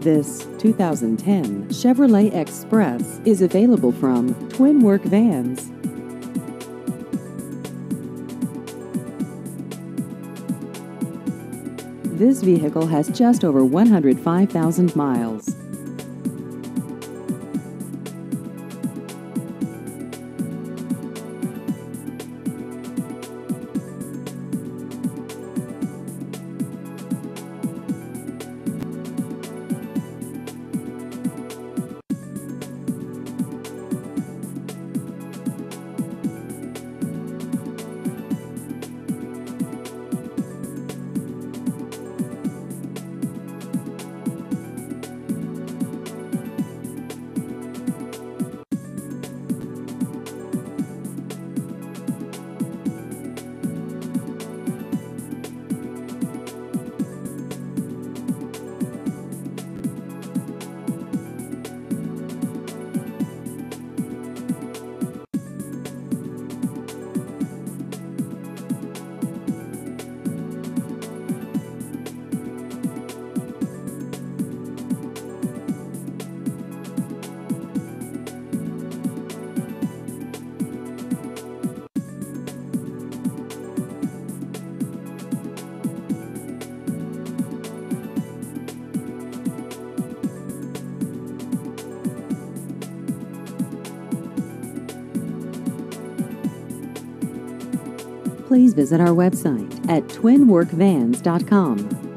This 2010 Chevrolet Express is available from Twin Work Vans. This vehicle has just over 105,000 miles. Please visit our website at twinworkvans.com.